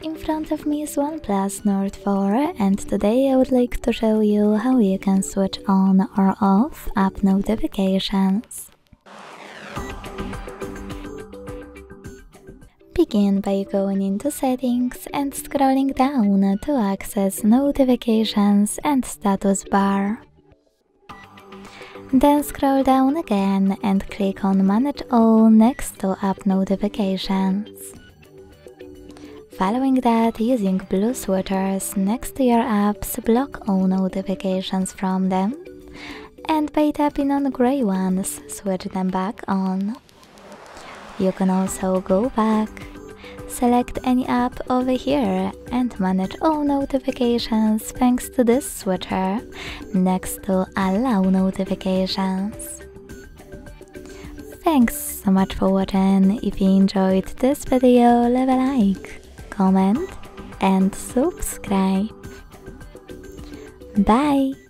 In front of me is OnePlus Nord 4 and today I would like to show you how you can switch on or off app notifications. Begin by going into settings and scrolling down to access notifications and status bar. Then scroll down again and click on manage all next to app notifications. Following that, using blue switchers next to your apps block all notifications from them, and by tapping on grey ones, switch them back on. You can also go back, select any app over here and manage all notifications thanks to this switcher next to allow notifications. Thanks so much for watching, if you enjoyed this video leave a like comment, and subscribe. Bye!